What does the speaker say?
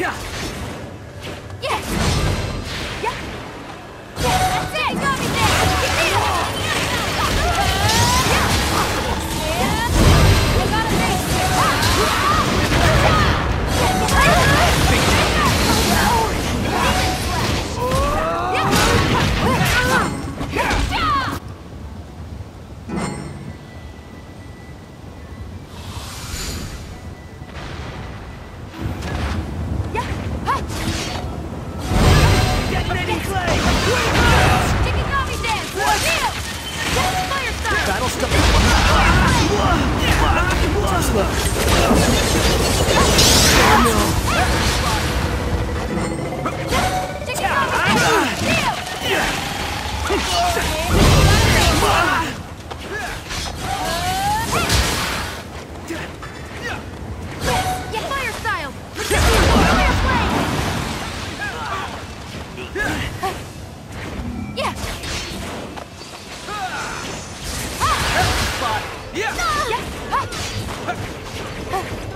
呀